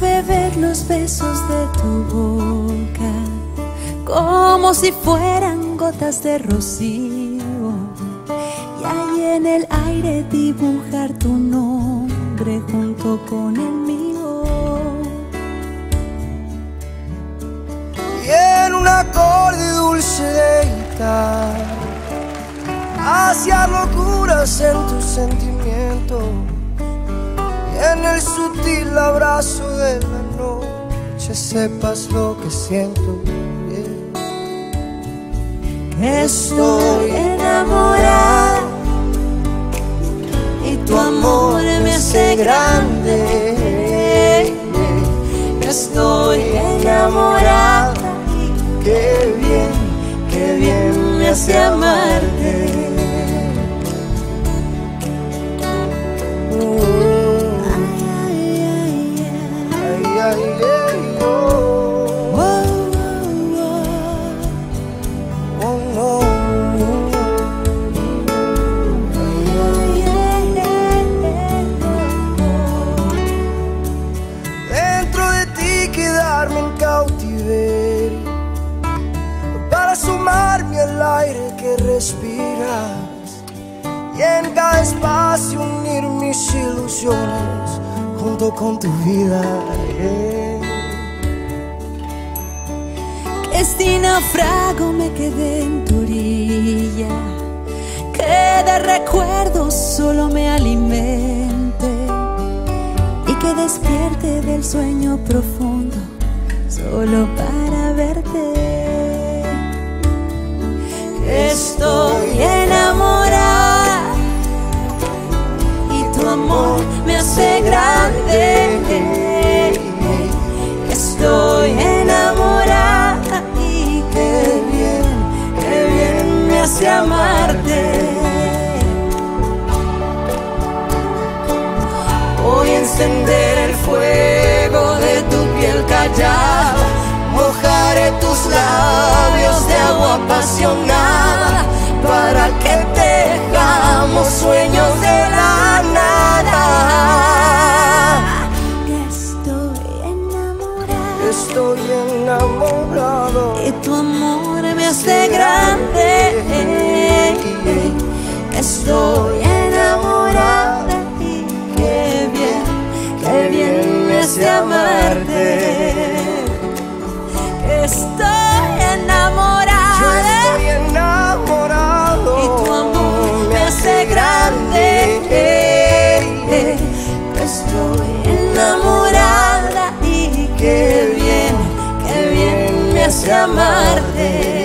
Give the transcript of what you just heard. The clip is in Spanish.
Beber los besos de tu boca como si fueran gotas de rocío y ahí en el aire dibujar tu nombre junto con el mío. y en un acorde dulce de guitarra hacia locuras en tu sentimiento y en el sutil abrazo de la noche sepas lo que siento. Estoy enamorada y tu amor me hace grande. Estoy enamorada qué bien, qué bien me hace amarte. Respiras Y en cada espacio unir mis ilusiones Con tu vida que si naufrago me quedé en tu orilla, que de recuerdos solo me alimente y que despierte del sueño profundo solo para verte. Encender el fuego de tu piel callada, mojaré tus labios de agua apasionada para que tejamos sueños de la nada. Estoy enamorada. Estoy enamorado. Y tu amor me hace grande. Estoy enamorada amarte.